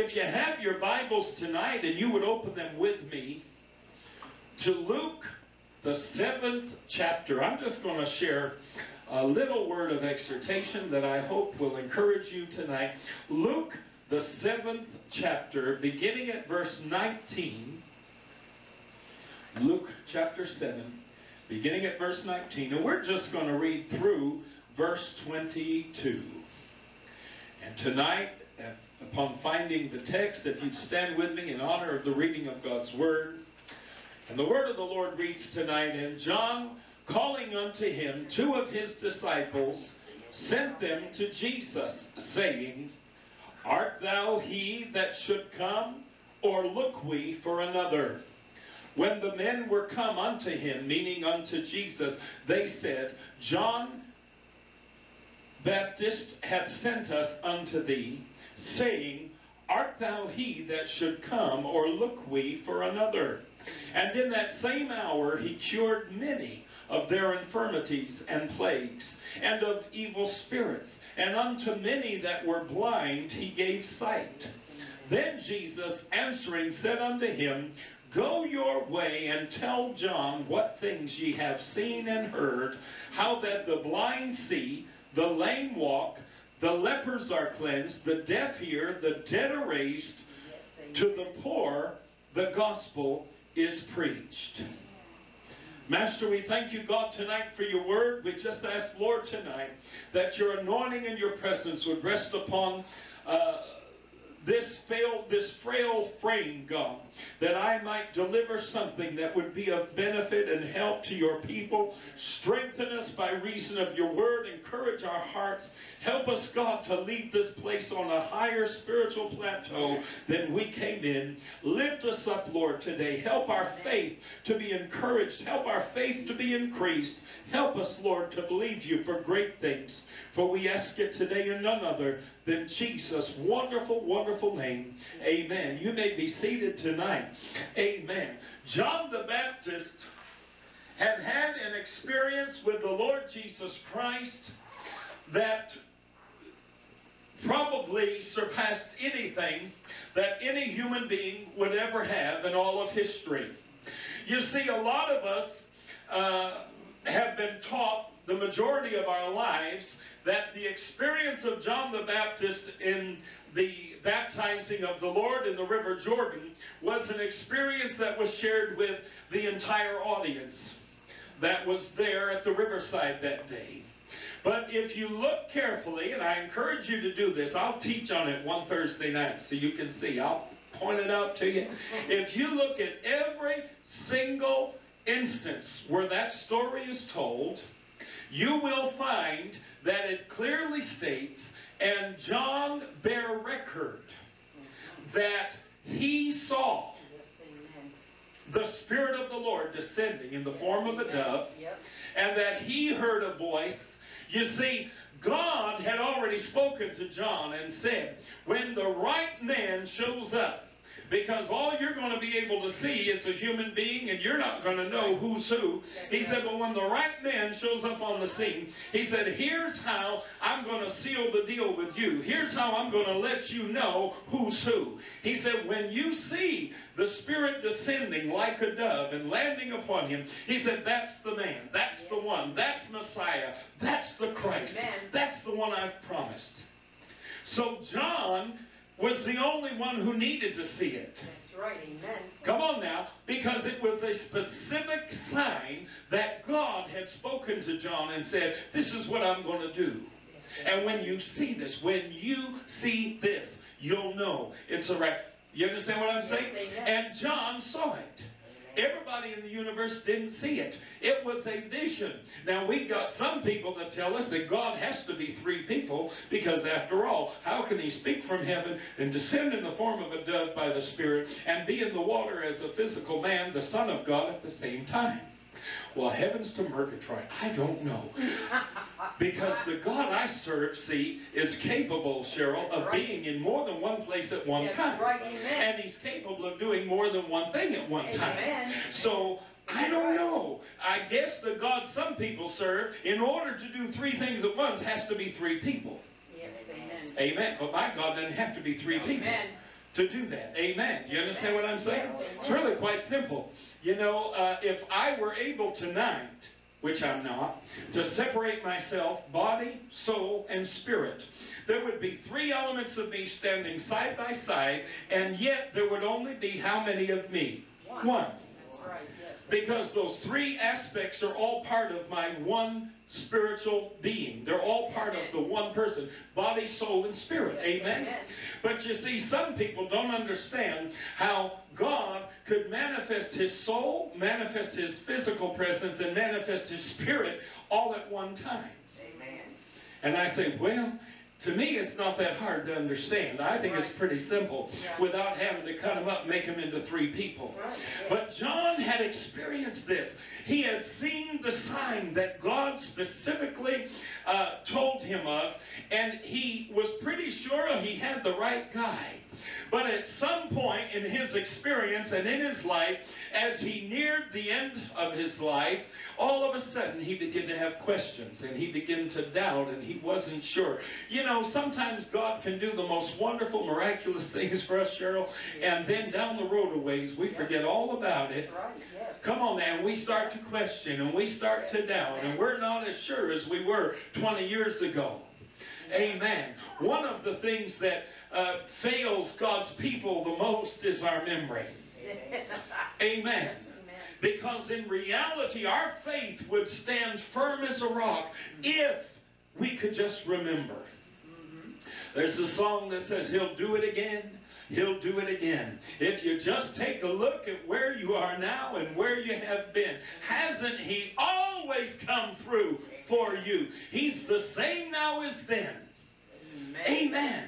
If you have your Bibles tonight and you would open them with me to Luke, the seventh chapter, I'm just going to share a little word of exhortation that I hope will encourage you tonight. Luke, the seventh chapter, beginning at verse 19. Luke chapter 7, beginning at verse 19. And we're just going to read through verse 22. And tonight, upon finding the text, if you'd stand with me in honor of the reading of God's Word. And the Word of the Lord reads tonight, And John, calling unto him two of his disciples, sent them to Jesus, saying, Art thou he that should come, or look we for another? When the men were come unto him, meaning unto Jesus, they said, John Baptist hath sent us unto thee, saying, Art thou he that should come, or look we for another? And in that same hour he cured many of their infirmities and plagues, and of evil spirits, and unto many that were blind he gave sight. Then Jesus answering said unto him, Go your way and tell John what things ye have seen and heard, how that the blind see, the lame walk, the lepers are cleansed, the deaf hear, the dead are raised, to the poor the gospel is preached. Master, we thank you, God, tonight for your word. We just ask, Lord, tonight that your anointing and your presence would rest upon uh, this frail, this frail frame, God, that I might deliver something that would be of benefit and help to your people. Strengthen us by reason of your word. Encourage our hearts. Help us, God, to leave this place on a higher spiritual plateau than we came in. Lift us up, Lord, today. Help our faith to be encouraged. Help our faith to be increased. Help us, Lord, to believe you for great things. For we ask it today in none other than Jesus' wonderful, wonderful name. Amen. You may be seated tonight. Amen. John the Baptist had had an experience with the Lord Jesus Christ that probably surpassed anything that any human being would ever have in all of history. You see, a lot of us uh, have been taught the majority of our lives that the experience of John the Baptist in the baptizing of the Lord in the River Jordan was an experience that was shared with the entire audience that was there at the riverside that day. But if you look carefully, and I encourage you to do this, I'll teach on it one Thursday night so you can see. I'll point it out to you. If you look at every single instance where that story is told, you will find that it clearly states, and John bear record, that he saw the Spirit of the Lord descending in the form of a dove, and that he heard a voice. You see, God had already spoken to John and said, when the right man shows up, because all you're going to be able to see is a human being and you're not going to know who's who. He said, but when the right man shows up on the scene, he said, here's how I'm going to seal the deal with you. Here's how I'm going to let you know who's who. He said, when you see the Spirit descending like a dove and landing upon him, he said, that's the man. That's the one. That's Messiah. That's the Christ. That's the one I've promised. So John was the only one who needed to see it. That's right, amen. Come on now, because it was a specific sign that God had spoken to John and said, This is what I'm going to do. and when you see this, when you see this, you'll know it's a right. You understand what I'm saying? Yes, and John saw it. Everybody in the universe didn't see it. It was a vision. Now, we've got some people that tell us that God has to be three people because, after all, how can He speak from heaven and descend in the form of a dove by the Spirit and be in the water as a physical man, the Son of God, at the same time? Well, heavens to Murgatroyd, I don't know. Because the God I serve, see, is capable, Cheryl, of right. being in more than one place at one That's time. right, amen. And He's capable of doing more than one thing at one time. So, I don't know. I guess the God some people serve, in order to do three things at once, has to be three people. Yes, amen. Amen. But my God doesn't have to be three people. To do that. Amen. Do You understand what I'm saying? Yes, It's really quite simple. You know, uh, if I were able tonight, which I'm not, to separate myself, body, soul, and spirit, there would be three elements of me standing side by side, and yet there would only be how many of me? One. One. Right, yes. Because those three aspects are all part of my one spiritual being. They're all part of the one person body, soul, and spirit. Amen? But you see, some people don't understand how God could manifest his soul, manifest his physical presence, and manifest his spirit all at one time. Amen. And I say, well, to me, it's not that hard to understand. I think it's pretty simple Yeah. without having to cut them up and make them into three people. Right, yes. But John had experienced this. He had seen the sign that God specifically uh, told him of, and he was pretty sure he had the right guy. But at some point in his experience and in his life, as he neared the end of his life, all of a sudden he began to have questions and he began to doubt and he wasn't sure. You know, sometimes God can do the most wonderful, miraculous things for us, Cheryl, and then down the road a ways we forget all about it. Right, yes. Come on, man. We start to question and we start to doubt, and we're not as sure as we were 20 years ago. Amen. One of the things that uh, fails God's people the most is our memory. Amen. Because in reality, our faith would stand firm as a rock if we could just remember. There's a song that says, He'll do it again. He'll do it again. If you just take a look at where you are now and where you have been, hasn't He always come through for you? He's the same now as then. Amen. Amen.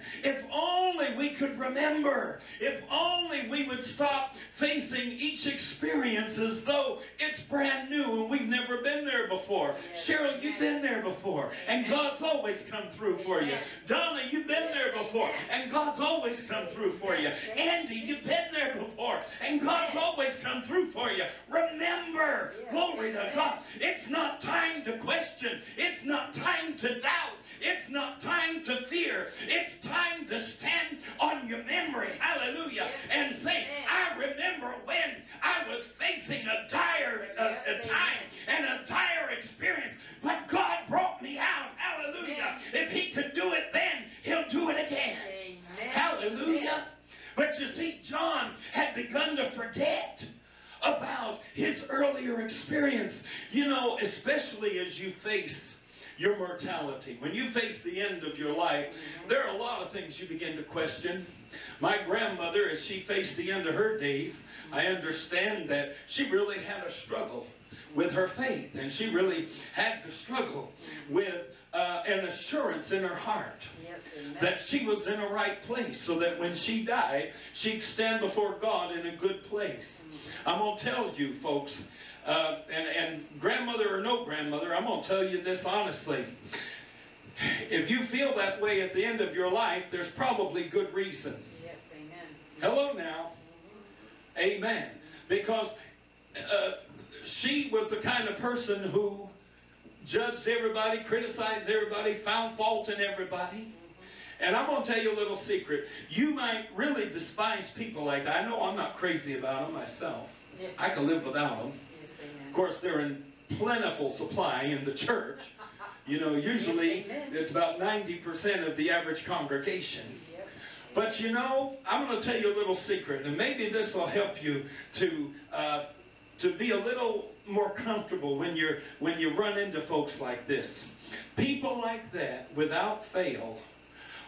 If only we could remember. If only we would stop facing each experience as though it's brand new and we've never been there before. Yes. Cheryl, you've been there before, and God's always come through for you. Donna, you've been there before, and God's always come through for you. Andy, you've been there before, and God's always come through for you. Remember, glory to God. It's not time to question. It's not time to doubt. It's not time to fear. It's time to stand on your memory. Hallelujah. And say, Amen. I remember when I was facing a dire a, a time and a dire experience, but God brought me out. Hallelujah. Amen. If He could do it then, He'll do it again. Amen. Hallelujah. But you see, John had begun to forget about his earlier experience. You know, especially as you face your mortality. When you face the end of your life, mm-hmm. there are a lot of things you begin to question. My grandmother, as she faced the end of her days, mm-hmm. I understand that she really had a struggle with her faith, and she really had to struggle mm-hmm. with uh, an assurance in her heart Yes, that she was in a right place so that when she died, she'd stand before God in a good place. I'm going to tell you, folks, uh, and, and grandmother or no grandmother, I'm going to tell you this honestly. If you feel that way at the end of your life, there's probably good reason. Yes, amen. Hello now. Amen. Because uh, she was the kind of person who judged everybody, criticized everybody, found fault in everybody. And I'm going to tell you a little secret. You might really despise people like that. I know I'm not crazy about them myself. Yes, I can live without them. yes. Of course, they're in plentiful supply in the church. You know, usually Yes, it's about 90% of the average congregation. Yep. But you know, I'm going to tell you a little secret, and maybe this will help you to uh, to be a little more comfortable when you're when you run into folks like this. People like that, without fail,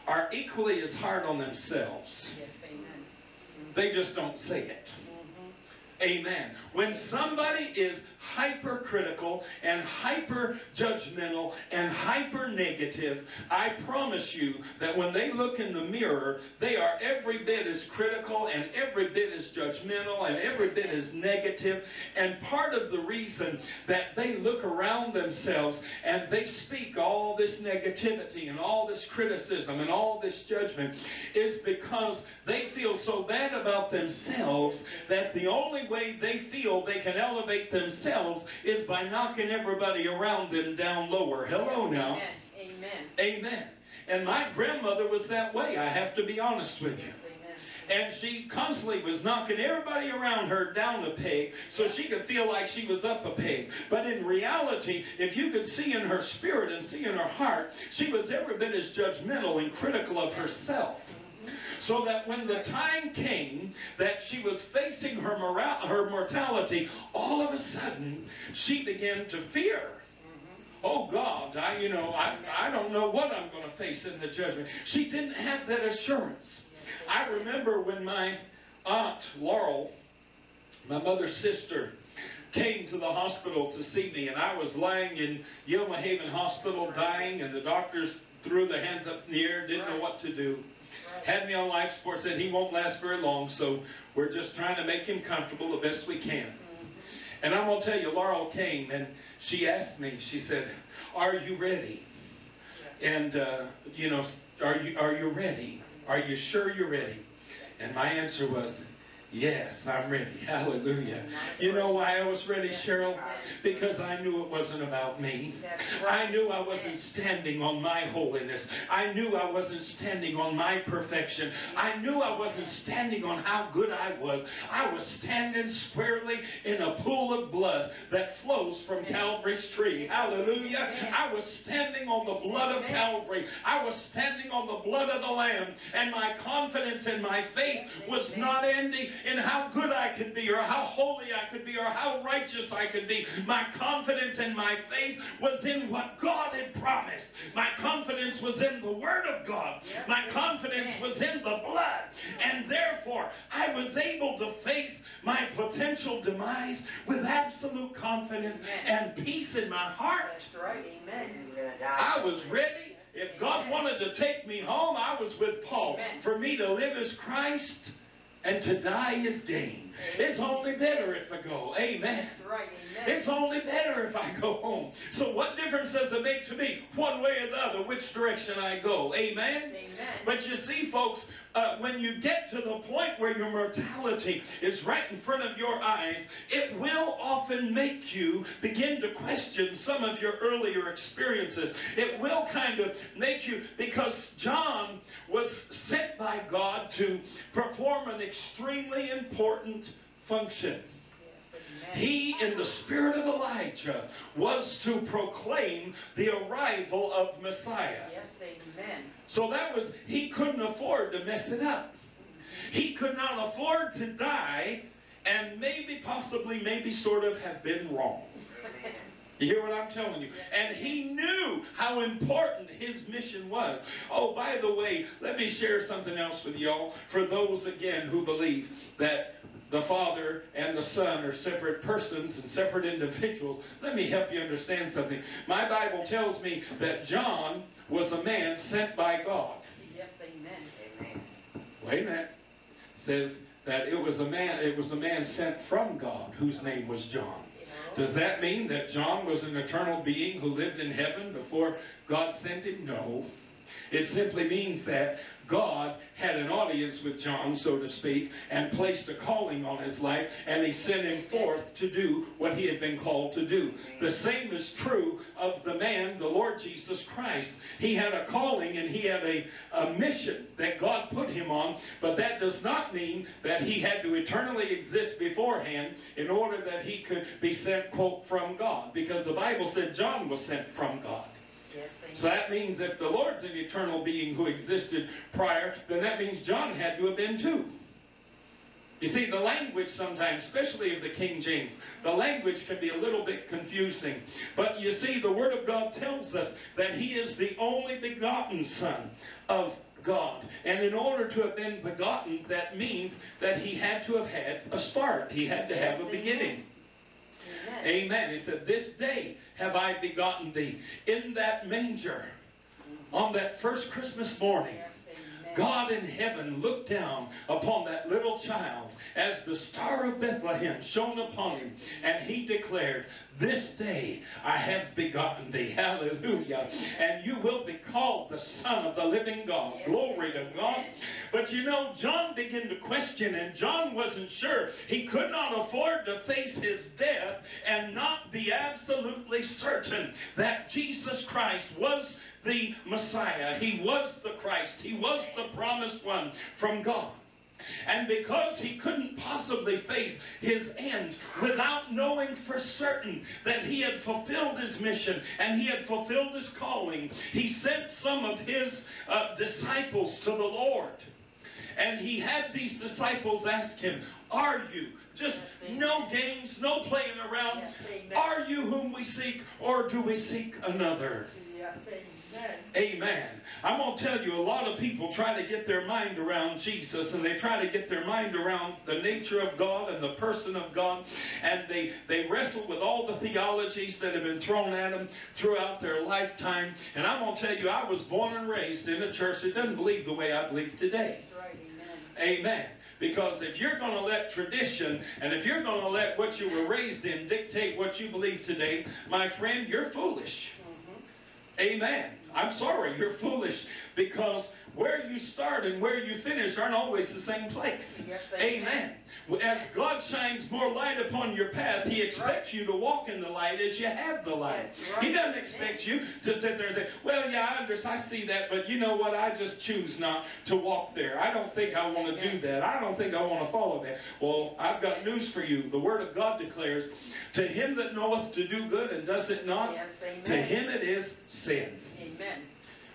are equally as hard on themselves. Yes, amen. They just don't say it. Mhm. Amen. When somebody is hypercritical and hyper judgmental and hyper negative, I promise you that when they look in the mirror, they are every bit as critical and every bit as judgmental and every bit as negative. And part of the reason that they look around themselves and they speak all this negativity and all this criticism and all this judgment is because they feel so bad about themselves that the only way they feel they can elevate themselves is by knocking everybody around them down lower. Hello now. Amen. Amen. Amen. And my grandmother was that way, I have to be honest with you. And she constantly was knocking everybody around her down a peg so she could feel like she was up a peg. But in reality, if you could see in her spirit and see in her heart, she was every bit as judgmental and critical of herself. So that when the time came that she was facing her, moral, her mortality, all of a sudden she began to fear. Mm-hmm. Oh God, I you know I, I don't know what I'm going to face in the judgment. She didn't have that assurance. I remember when my aunt Laurel, my mother's sister, came to the hospital to see me, and I was lying in Yelma Haven Hospital dying, and the doctors threw the hands up in the air, didn't know what to do. Had me on life support, said he won't last very long, so we're just trying to make him comfortable the best we can. And I'm going to tell you, Laurel came and she asked me, she said, Are you ready? And, uh, you know, are you, are you ready? Are you sure you're ready? And my answer was, Yes, I'm ready. Hallelujah. You know why I was ready, Cheryl? Because I knew it wasn't about me. I knew I wasn't standing on my holiness. I knew I wasn't standing on my perfection. I knew I wasn't standing on how good I was. I was standing squarely in a pool of blood that flows from Calvary's tree. Hallelujah. I was standing on the blood of Calvary. I was standing on the blood of the Lamb. And my confidence and my faith was not ending in how good I could be or how holy I could be or how righteous I could be. My confidence and my faith was in what God had promised. My confidence was in the Word of God. My confidence was in the blood. And therefore, I was able to face my potential demise with absolute confidence and peace in my heart. That's right. Amen. I was ready. If God wanted to take me home, I was with Paul. For me to live as Christ and to die is gain. It's only better if I go. Amen. That's right. Amen. It's only better if I go home. So what difference does it make to me, one way or the other, which direction I go? Amen? Amen. But you see, folks, uh, when you get to the point where your mortality is right in front of your eyes, it will often make you begin to question some of your earlier experiences. It will kind of make you, because John was sent by God to perform an extremely important function. He, in the spirit of Elijah, was to proclaim the arrival of Messiah. Yes. Amen. So that was, he couldn't afford to mess it up. He could not afford to die and maybe, possibly, maybe sort of have been wrong. You hear what I'm telling you? And he knew how important his mission was. Oh, by the way, let me share something else with y'all. For those, again, who believe that the Father and the Son are separate persons and separate individuals, let me help you understand something. My Bible tells me that John was a man sent by God. Yes. Amen. Wait a minute. Says that it was a man, it was a man sent from God whose name was John. Does that mean that John was an eternal being who lived in heaven before God sent him? No. It simply means that God had an audience with John, so to speak, and placed a calling on his life, and he sent him forth to do what he had been called to do. The same is true of the man, the Lord Jesus Christ. He had a calling and he had a, a mission that God put him on, but that does not mean that he had to eternally exist beforehand in order that he could be sent, quote, from God, because the Bible said John was sent from God. Yes. So that means if the Lord's an eternal being who existed prior, then that means John had to have been too. You see, the language sometimes, especially of the King James, the language can be a little bit confusing. But you see, the Word of God tells us that He is the only begotten Son of God. And in order to have been begotten, that means that He had to have had a start. He had to have a beginning. Amen. Amen. He said, This day have I begotten thee. In that manger, on that first Christmas morning. God in heaven looked down upon that little child as the star of Bethlehem shone upon him, and he declared, This day I have begotten thee. Hallelujah. And you will be called the Son of the living God. Glory to God. But you know, John began to question, and John wasn't sure. He could not afford to face his death and not be absolutely certain that Jesus Christ was the Messiah. He was the Christ. He was the promised one from God. And because he couldn't possibly face his end without knowing for certain that he had fulfilled his mission and he had fulfilled his calling, he sent some of his uh, disciples to the Lord. And he had these disciples ask him, Are you? Just no games, no playing around. Yes. Are you whom we seek, or do we seek another? Yes. Amen. I'm going to tell you, a lot of people try to get their mind around Jesus and they try to get their mind around the nature of God and the person of God. And they, they wrestle with all the theologies that have been thrown at them throughout their lifetime. And I'm going to tell you, I was born and raised in a church that doesn't believe the way I believe today. That's right, amen. Amen. Because if you're going to let tradition and if you're going to let what you were raised in dictate what you believe today, my friend, you're foolish. Mhm. Amen. I'm sorry, you're foolish because where you start and where you finish aren't always the same place. Yes, Amen. amen. As God shines more light upon your path, He expects you to walk in the light as you have the light. Right. He doesn't expect you to sit there and say, Well, yeah, I understand, I see that, but you know what? I just choose not to walk there. I don't think I want to do that. I don't think I want to follow that. Well, I've got news for you. The Word of God declares, To him that knoweth to do good and does it not, Yes, to him it is sin. Amen.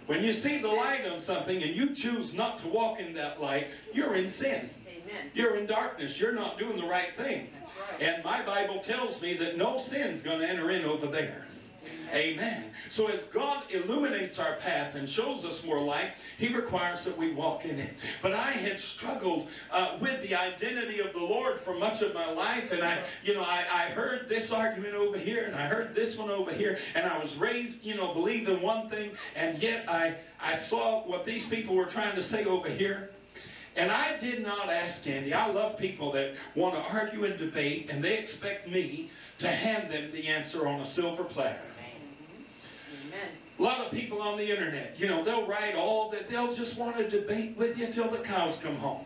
When you see the light on something and you choose not to walk in that light, you're in sin. Amen. You're in darkness. You're not doing the right thing. That's right. And my Bible tells me that no sin's going to enter in over there. Amen. So as God illuminates our path and shows us more light, He requires that we walk in it. But I had struggled uh, with the identity of the Lord for much of my life, and I, you know, I, I heard this argument over here, and I heard this one over here, and I was raised, you know, believing one thing, and yet I, I saw what these people were trying to say over here. And I did not ask Andy. I love people that want to argue and debate, and they expect me to hand them the answer on a silver platter. A lot of people on the internet, you know, they'll write all that, they'll just want to debate with you till the cows come home.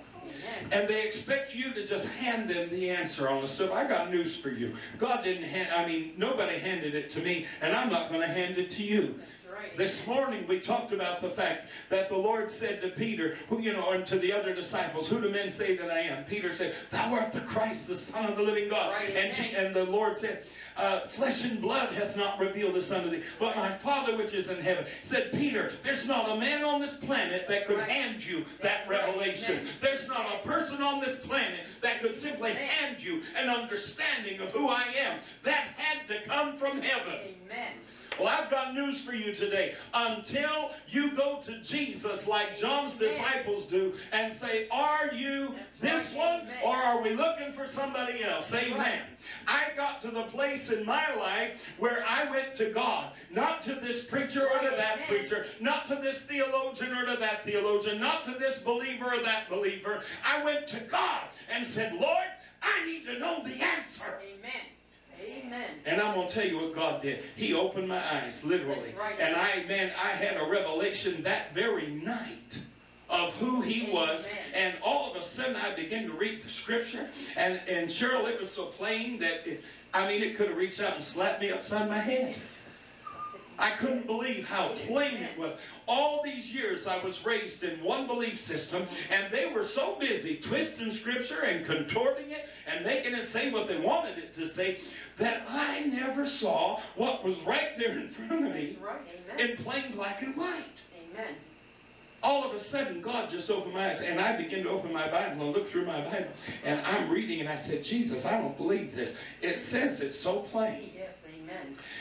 And they expect you to just hand them the answer on the silver. I got news for you. God didn't hand, I mean, nobody handed it to me, and I'm not going to hand it to you. Right. This morning we talked about the fact that the Lord said to Peter, who you know, and to the other disciples, "Who do men say that I am?" Peter said, "Thou art the Christ, the Son of the living God." Right, and, she, and the Lord said, uh, "Flesh and blood hath not revealed this unto thee, but my Father which is in heaven." Said Peter, "There's not a man on this planet that could Right. hand you that That's right, revelation. amen. There's not a person on this planet that could simply Amen. hand you an understanding of who I am. That had to come from heaven." Amen. Well, I've got news for you today. Until you go to Jesus like John's Amen. disciples do and say, Are you That's this right, one amen. or are we looking for somebody else? Amen. right. I got to the place in my life where I went to God, not to this preacher or to that amen. preacher, not to this theologian or to that theologian, not to this believer or that believer. I went to God and said, Lord, I need to know the answer. Amen. Amen. And I'm going to tell you what God did. He opened my eyes, literally. Right. And I, man, I had a revelation that very night of who He was. And all of a sudden, I began to read the scripture. And, and Cheryl, it was so plain that, it, I mean, it could have reached out and slapped me upside my head. I couldn't believe how plain it was. All these years I was raised in one belief system, and they were so busy twisting scripture and contorting it and making it say what they wanted it to say that I never saw what was right there in front of me right. Amen. in plain black and white. Amen. All of a sudden, God just opened my eyes, and I began to open my Bible and look through my Bible, and I'm reading, and I said, Jesus, I don't believe this. It says it so plain.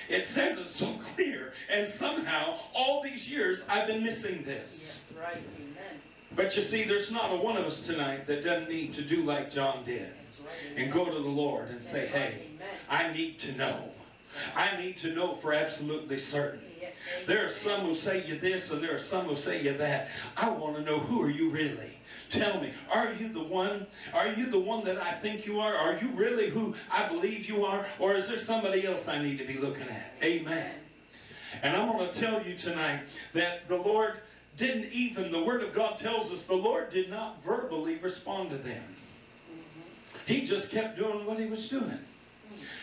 It says it so clear, and somehow, all these years, I've been missing this. Yes. Right. Amen. But you see, there's not a one of us tonight that doesn't need to do like John did right. and go to the Lord and say, right, hey, Amen. I need to know. I need to know for absolutely certain. Yes. There are some who say you this and there are some who say you that. I want to know who are you really? Tell me, are you the one? Are you the one that I think you are? Are you really who I believe you are? Or is there somebody else I need to be looking at? Amen. And I'm going to tell you tonight that the Lord didn't even, the Word of God tells us, the Lord did not verbally respond to them. He just kept doing what he was doing.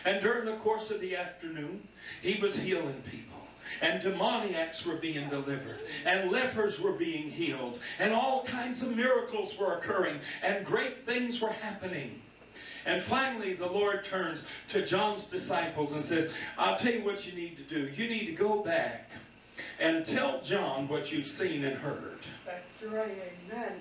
And during the course of the afternoon, he was healing people. And demoniacs were being delivered, and lepers were being healed, and all kinds of miracles were occurring, and great things were happening. And finally, the Lord turns to John's disciples and says, I'll tell you what you need to do. You need to go back and tell John what you've seen and heard. That's right, amen.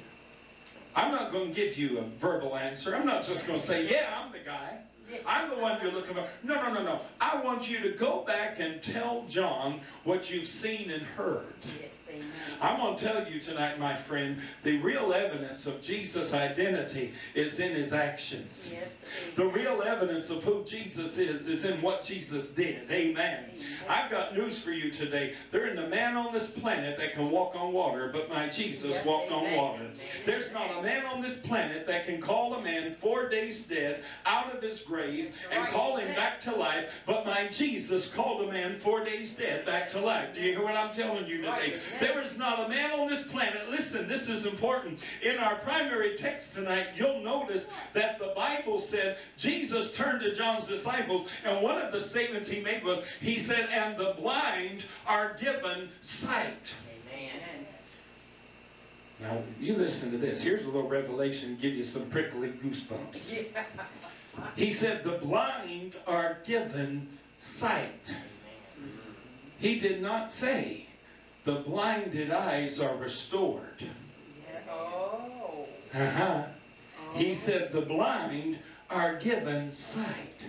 I'm not going to give you a verbal answer. I'm not just going to say, yeah, I'm the guy. I'm the one you're looking for. No, no, no, no. I want you to go back and tell John what you've seen and heard. Yes, amen. I'm going to tell you tonight, my friend, the real evidence of Jesus' identity is in his actions. Yes, The real evidence of who Jesus is is in what Jesus did. Amen. I've got news for you today. There isn't a man on this planet that can walk on water, but my Jesus Yes, walked on water. Amen. There's not a man on this planet that can call a man four days dead out of his grave and call him back to life, but my Jesus called a man four days dead back to life. Do you hear what I'm telling you Right. today? There is not a man on this planet. Listen, this is important. In our primary text tonight, you'll notice that the Bible said Jesus turned to John's disciples, and one of the statements he made was, He said, And the blind are given sight. Amen. Now, you listen to this. Here's a little revelation, give you some prickly goosebumps. Yeah. He said, The blind are given sight. He did not say, The blinded eyes are restored. Oh. Uh-huh. He Oh. said, The blind are given sight.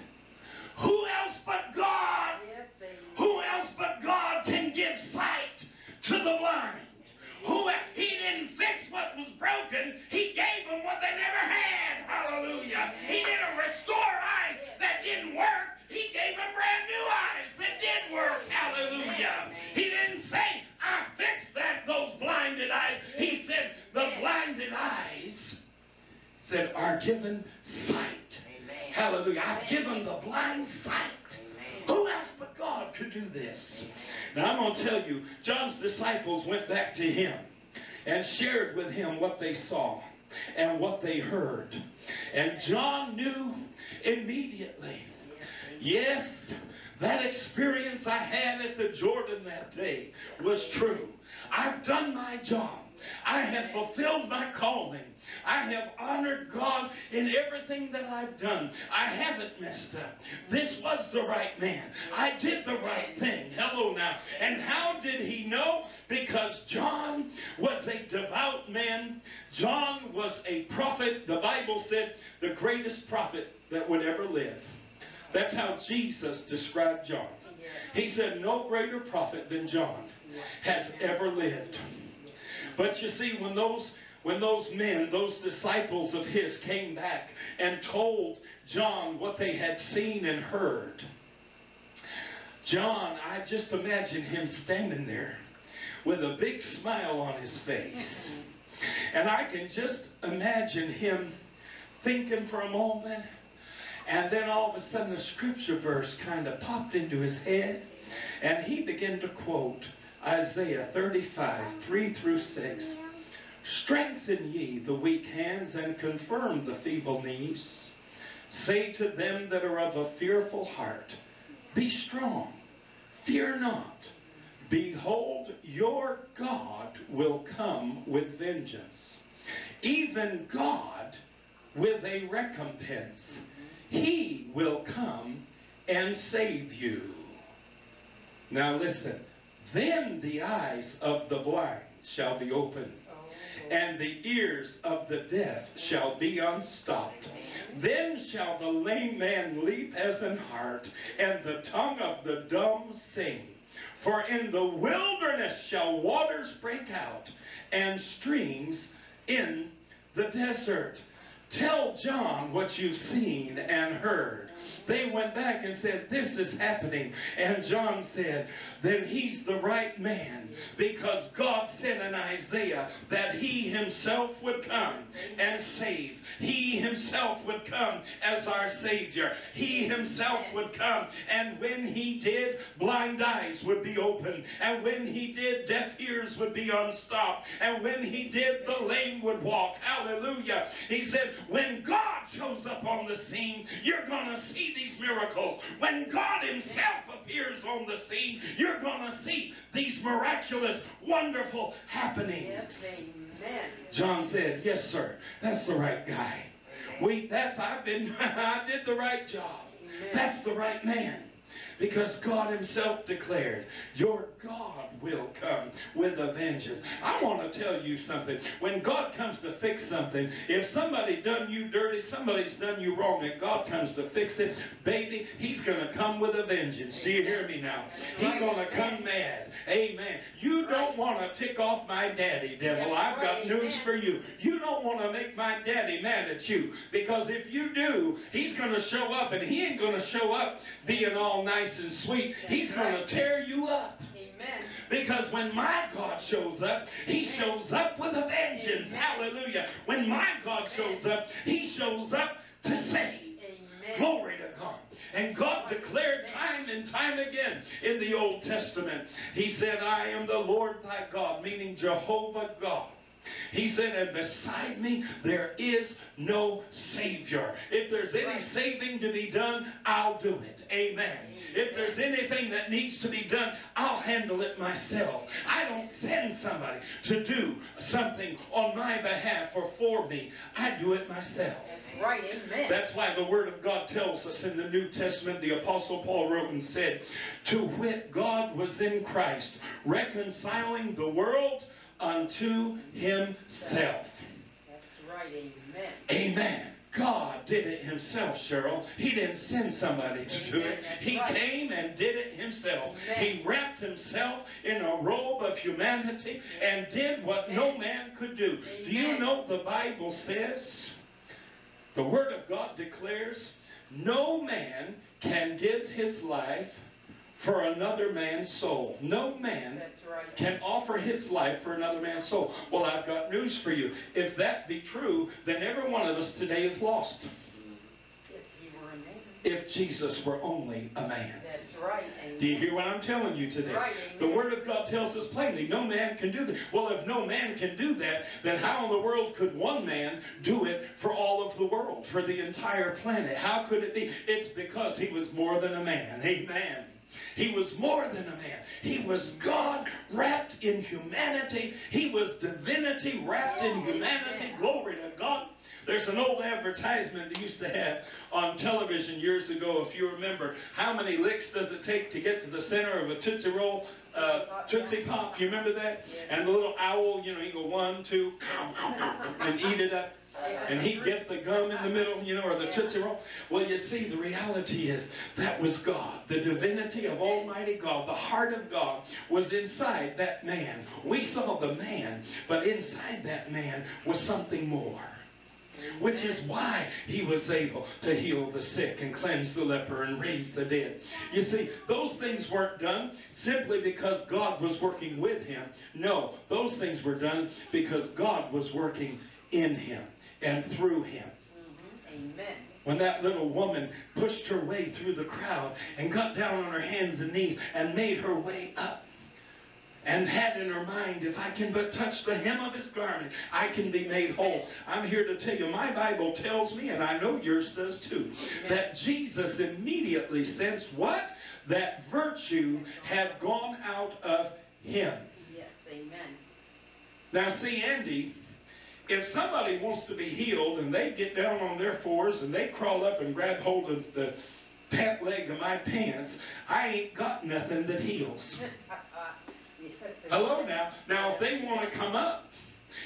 Who else but God? Yes. Who else but God can give sight to the blind? Who he didn't fix what was broken, he gave them what they never had. Hallelujah. He didn't restore eyes that didn't work. He gave them brand new eyes that did work. Hallelujah. He didn't say, I fixed that those blinded eyes. He said, the blinded eyes said are given sight. Amen. Hallelujah. I've given the blind sight. Amen. Who else but God could do this? Now I'm going to tell you, John's disciples went back to him and shared with him what they saw and what they heard. And John knew immediately. Yes, that experience I had at the Jordan that day was true. I've done my job. I have fulfilled my calling. I have honored God in everything that I've done. I haven't messed up. This was the right man. I did the right thing. Hello now. And how did he know? Because John was a devout man. John was a prophet. The Bible said the greatest prophet that would ever live. That's how Jesus described John. He said, No greater prophet than John has ever lived. But you see, when those when those men, those disciples of his came back and told John what they had seen and heard, John, I just imagine him standing there with a big smile on his face. And I can just imagine him thinking for a moment, and then all of a sudden a scripture verse kind of popped into his head, and he began to quote Isaiah 35, 3 through 6. Strengthen ye the weak hands and confirm the feeble knees. Say to them that are of a fearful heart, Be strong, fear not. Behold, your God will come with vengeance. Even God with a recompense. He will come and save you. Now listen. Then the eyes of the blind shall be opened, Oh. and the ears of the deaf shall be unstopped. Then shall the lame man leap as an hart, and the tongue of the dumb sing. For in the wilderness shall waters break out, and streams in the desert. Tell John what you've seen and heard. They went back and said, This is happening. And John said, Then he's the right man because God said in Isaiah that he himself would come and save. He himself would come as our Savior. He himself would come. And when he did, blind eyes would be opened. And when he did, deaf ears would be unstopped. And when he did, the lame would walk. Hallelujah. He said, When God shows up on the scene, you're going to see these miracles. When God Himself appears on the scene, you're going to see these miraculous, wonderful happenings. Yes, amen. John said, Yes, sir, that's the right guy. We, that's, I've been, I did the right job. Amen. That's the right man. Because God Himself declared, Your God will come with a vengeance. I want to tell you something. When God comes to fix something, if somebody done you dirty, somebody's done you wrong, and God comes to fix it, baby, He's going to come with a vengeance. Do you hear me now? He's going to come mad. Amen. You don't want to tick off my daddy, devil. I've got news for you. You don't want to make my daddy mad at you. Because if you do, he's going to show up, and he ain't going to show up being all nice and sweet. He's going to tear you up. Amen. Because when my God shows up, he Amen. shows up with a vengeance. Amen. Hallelujah. When my God shows up, he shows up to save. Glory to God. And God declared time and time again in the Old Testament, He said, I am the Lord thy God, meaning Jehovah God. He said, and beside me there is no Savior. If there's any saving to be done, I'll do it. Amen. If there's anything that needs to be done, I'll handle it myself. I don't send somebody to do something on my behalf or for me. I do it myself. That's right, amen. That's why the Word of God tells us in the New Testament, the Apostle Paul wrote and said, To wit, God was in Christ, reconciling the world unto himself. That's right, amen. Amen. God did it himself, Cheryl. He didn't send somebody to do it. He came and did it himself. He wrapped himself in a robe of humanity and did what no man could do. Do you know the Bible says, the Word of God declares, no man can give his life for another man's soul. No man right. can offer his life for another man's soul. Well, I've got news for you. If that be true, then every one of us today is lost. If he were a man. If Jesus were only a man. That's right, amen. Do you hear what I'm telling you today? Right, The. Word of God tells us plainly, no man can do that. Well, if no man can do that, then how in the world could one man do it for all of the world, for the entire planet? How could it be? It's because he was more than a man. Amen. He was more than a man. He was God wrapped in humanity. He was divinity wrapped in humanity. Glory to God. There's an old advertisement they used to have on television years ago, if you remember. How many licks does it take to get to the center of a Tootsie Roll? Uh, Tootsie Pop, you remember that? And the little owl, you know, he go one, two, and eat it up. And he'd get the gum in the middle, you know, or the Tootsie Roll. Well, you see, the reality is that was God. The divinity of Almighty God, the heart of God, was inside that man. We saw the man, but inside that man was something more. Which is why he was able to heal the sick and cleanse the leper and raise the dead. You see, those things weren't done simply because God was working with him. No, those things were done because God was working in him and through him. Mhm, Amen. When that little woman pushed her way through the crowd and got down on her hands and knees and made her way up and had in her mind, if I can but touch the hem of his garment, I can be made whole. I'm here to tell you, my Bible tells me, and I know yours does too, that Jesus immediately sensed what? That virtue had gone out of him. Yes, amen. Now, see, Andy, if somebody wants to be healed and they get down on their fours and they crawl up and grab hold of the pant leg of my pants, I ain't got nothing that heals. Yes, Hello now. Now, if they want to come up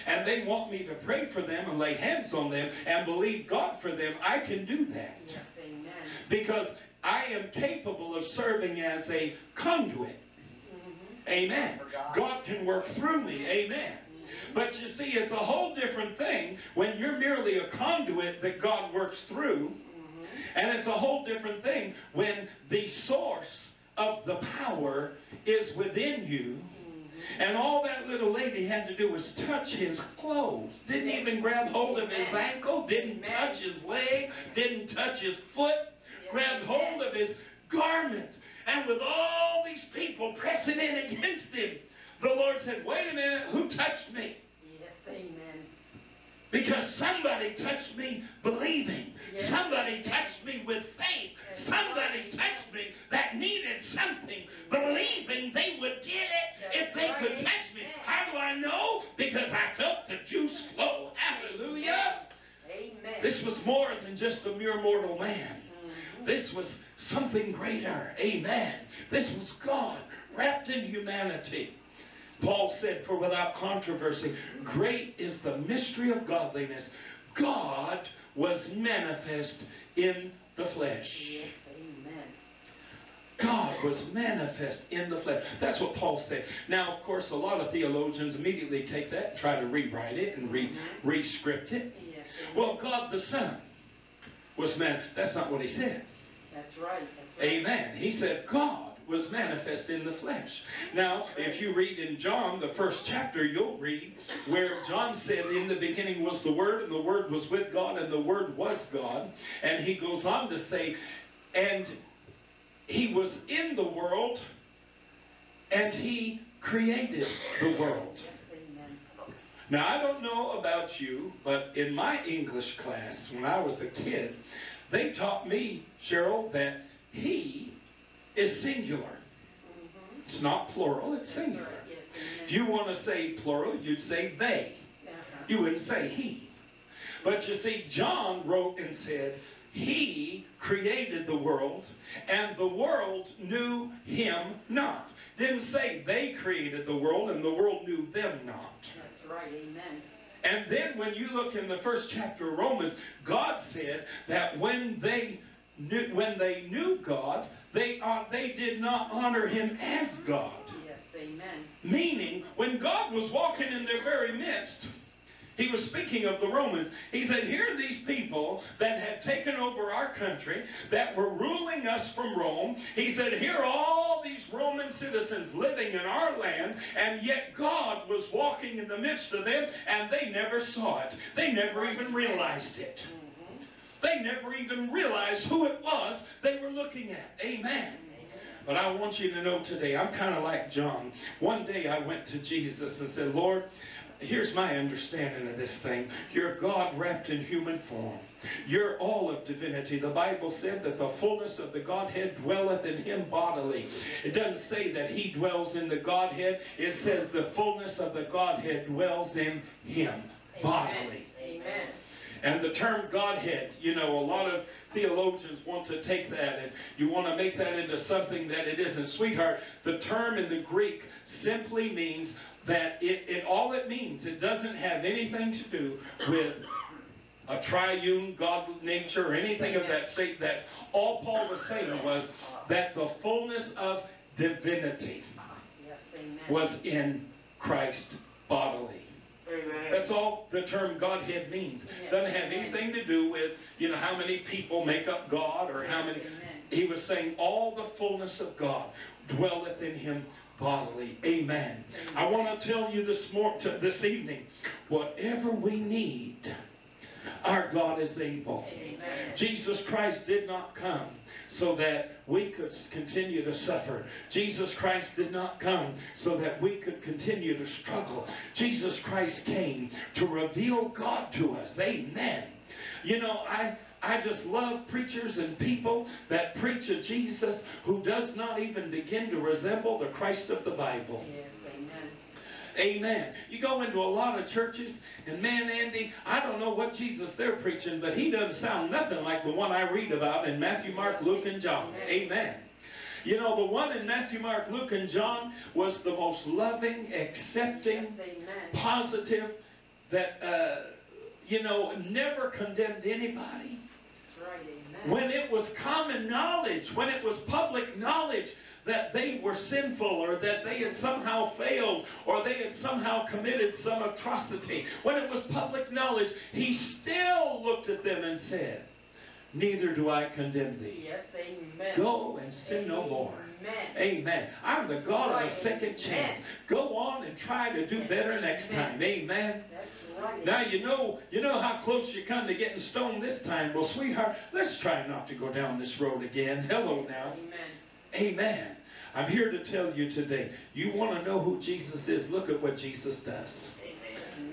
and they want me to pray for them and lay hands on them and believe God for them, I can do that. Yes, amen. Because I am capable of serving as a conduit. Mhm, Amen. God can work through me. Amen. But you see, it's a whole different thing when you're merely a conduit that God works through. Mhm. And it's a whole different thing when the source of the power is within you. Mhm. And all that little lady had to do was touch his clothes. Didn't even grab hold of his ankle, didn't touch his leg, didn't touch his foot, grabbed hold of his garment. touched me believing. Somebody touched me with faith. Somebody touched me that needed something, believing they would get it if they right. could touch me. How do I know? Because I felt the juice flow. Hallelujah. Amen. This was more than just a mere mortal man. Mm-hmm. This was something greater. Amen. This was God wrapped in humanity. Paul said, for without controversy, great is the mystery of godliness. God was manifest in the flesh. Yes, amen. God was manifest in the flesh. That's what Paul said. Now, of course, a lot of theologians immediately take that and try to rewrite it and re- mm-hmm. re-script it. Yes. Well, God the Son was man. That's not what he said. That's right, that's right. Amen. He said God was manifest in the flesh. Now, if you read in John, the first chapter, you'll read where John said, In the beginning was the Word, and the Word was with God, and the Word was God. And he goes on to say, And he was in the world, and he created the world. Now, I don't know about you, but in my English class, when I was a kid, they taught me, Cheryl, that he is singular. It's not plural, it's singular. If you want to say plural, you'd say they. Uh-huh. You wouldn't say he. But you see, John wrote and said, He created the world, and the world knew him not. Didn't say they created the world, and the world knew them not. That's right, amen. And then when you look in the first chapter of Romans, God said that when they knew, when they knew God, they, uh, they did not honor him as God. Yes, amen. Meaning, when God was walking in their very midst, he was speaking of the Romans. He said, Here are these people that had taken over our country, that were ruling us from Rome. He said, Here are all these Roman citizens living in our land, and yet God was walking in the midst of them, and they never saw it. They never even realized it. They never even realized who it was they were looking at. Amen. But I want you to know today, I'm kind of like John. One day I went to Jesus and said, Lord, here's my understanding of this thing. You're God wrapped in human form. You're all of divinity. The Bible said that the fullness of the Godhead dwelleth in him bodily. It doesn't say that he dwells in the Godhead. It says the fullness of the Godhead dwells in him bodily. Amen. And the term Godhead, you know, a lot of theologians want to take that and you want to make that into something that it isn't. Sweetheart, the term in the Greek simply means that it, it all it means, it doesn't have anything to do with a triune God nature or anything of that state. That all Paul was saying was that the fullness of divinity was in Christ bodily. That's all the term Godhead means. Doesn't have anything to do with, you know, how many people make up God or how many. Amen. He was saying all the fullness of God dwelleth in him bodily. Amen. I want to tell you this morning, this evening, whatever we need, our God is able. Amen. Jesus Christ did not come so that we could continue to suffer. Jesus Christ did not come so that we could continue to struggle. Jesus Christ came to reveal God to us. Amen. You know, I I just love preachers and people that preach a Jesus who does not even begin to resemble the Christ of the Bible. Yes, amen. You go into a lot of churches, and man, Andy, I don't know what Jesus they're preaching, but he doesn't sound nothing like the one I read about in Matthew, Mark, Luke, and John. Amen. You know, the one in Matthew, Mark, Luke, and John was the most loving, accepting, Yes, positive, that, uh, you know, never condemned anybody. That's right, amen. When it was common knowledge, when it was public knowledge that they were sinful or that they had somehow failed or they had somehow committed some atrocity, when it was public knowledge, he still looked at them and said, Neither do I condemn thee. Yes, amen. Go and sin no more. Amen. Amen. I'm the God of a Right, second amen. chance. Go on and try to do better next Amen. time. Amen. That's right. Now you know you know how close you come to getting stoned this time. Well, sweetheart, let's try not to go down this road again. Hello now. Amen. Amen. I'm here to tell you today. You want to know who Jesus is? Look at what Jesus does.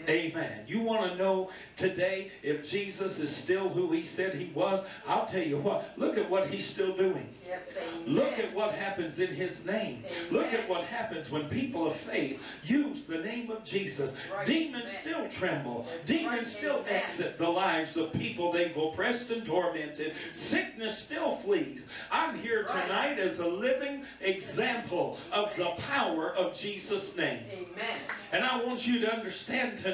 Amen. Amen. You want to know today if Jesus is still who he said he was? I'll tell you what. Look at what he's still doing. Yes, amen. Look at what happens in his name. Look at what happens when people of faith use the name of Jesus. Right. Demons Amen. still tremble. That's Demons right. still Amen. exit the lives of people they've oppressed and tormented. Sickness still flees. I'm here Right. tonight as a living example of the power of Jesus' name. Amen. And I want you to understand tonight.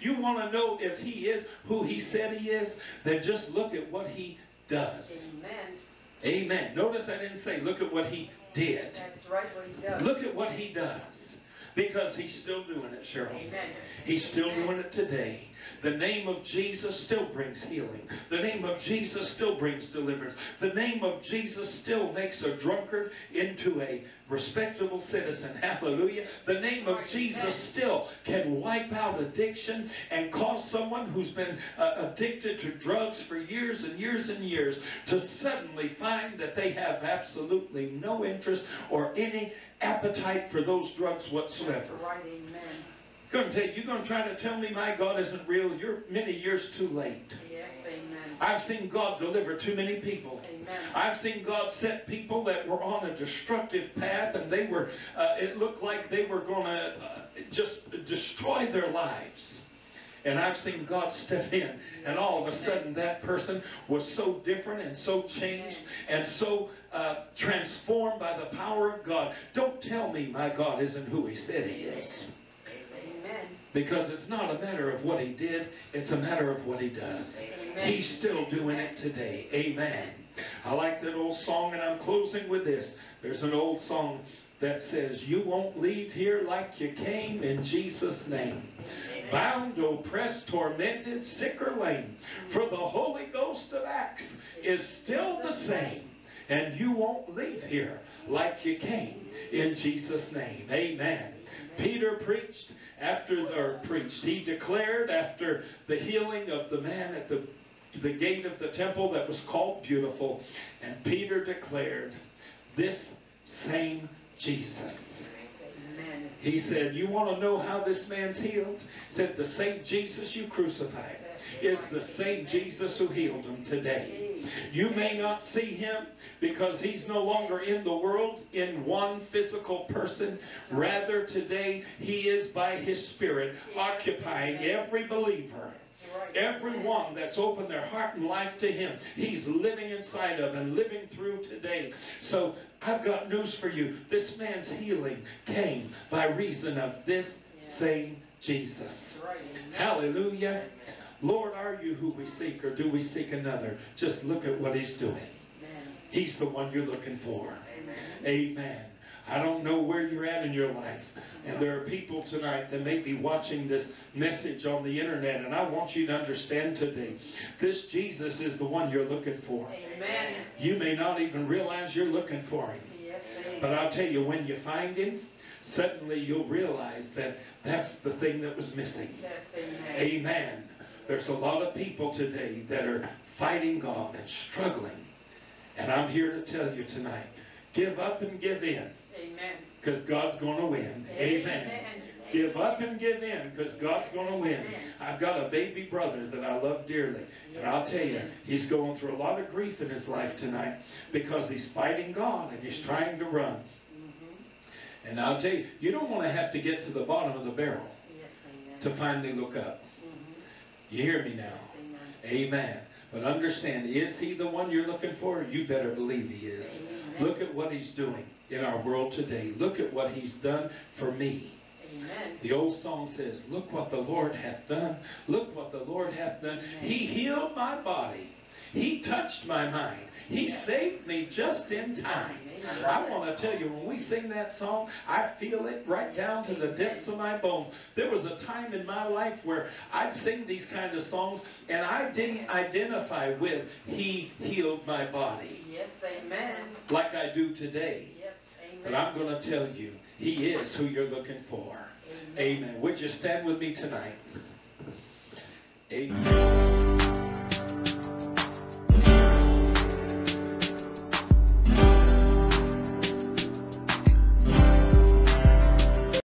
You want to know if he is who he said he is, then just look at what he does. Amen. Amen. Notice I didn't say look at what he did. That's right what he does. Look at what he does. Because he's still doing it, Cheryl. Amen. He's still doing it today. The name of Jesus still brings healing. The name of Jesus still brings deliverance. The name of Jesus still makes a drunkard into a respectable citizen. Hallelujah. The name of Jesus still can wipe out addiction and cause someone who's been uh, addicted to drugs for years and years and years to suddenly find that they have absolutely no interest or any appetite for those drugs whatsoever. Right, amen. Going to tell you, you're going to try to tell me my God isn't real. You're many years too late. Yes, amen. I've seen God deliver too many people. Amen. I've seen God set people that were on a destructive path and they were, uh, it looked like they were going to uh, just destroy their lives. And I've seen God step in, and all of a sudden that person was so different and so changed and so uh, transformed by the power of God. Don't tell me my God isn't who He said He is. Amen. Because it's not a matter of what he did, it's a matter of what he does. Amen. He's still doing it today. Amen. I like that old song, and I'm closing with this. There's an old song that says, You won't leave here like you came in Jesus' name. Bound, oppressed, tormented, sick or lame. For the Holy Ghost of Acts is still the same. And you won't leave here like you came in Jesus' name. Amen. Peter preached after, or preached, he declared after the healing of the man at the, the gate of the temple that was called Beautiful. And Peter declared, This same Jesus. He said, You want to know how this man's healed? He said, The same Jesus you crucified is the same Jesus who healed him today. You may not see him because he's no longer in the world in one physical person. Rather, today, he is by his Spirit occupying every believer. Everyone that's opened their heart and life to Him, He's living inside of and living through today. So I've got news for you. This man's healing came by reason of this same Jesus. That's right. Amen. Hallelujah. Lord, are you who we seek or do we seek another? Just look at what He's doing. Amen. He's the one you're looking for. Amen. Amen. I don't know where you're at in your life. And there are people tonight that may be watching this message on the internet. And I want you to understand today this Jesus is the one you're looking for. Amen. You may not even realize you're looking for him. Yes. But I'll tell you, when you find him, suddenly you'll realize that that's the thing that was missing. Yes, amen. Amen. There's a lot of people today that are fighting God and struggling. And I'm here to tell you tonight give up and give in Amen. because God's going to win. Amen. Give up and give in because God's going to win. I've got a baby brother that I love dearly. And I'll tell you, he's going through a lot of grief in his life tonight because he's fighting God and he's trying to run. Mhm. And I'll tell you, you don't want to have to get to the bottom of the barrel to finally look up. You hear me now? Amen. But understand, is he the one you're looking for? You better believe he is. Amen. Look at what he's doing in our world today. Look at what he's done for me. Amen. The old song says, Look what the Lord hath done. Look what the Lord hath done. He healed my body. He touched my mind. He saved me just in time. I want to tell you, when we sing that song, I feel it right down to the depths of my bones. There was a time in my life where I'd sing these kind of songs and I didn't identify with He healed my body Yes, amen. like I do today. Yes, amen. But I'm going to tell you, He is who you're looking for. Amen. Amen. Would you stand with me tonight? Amen.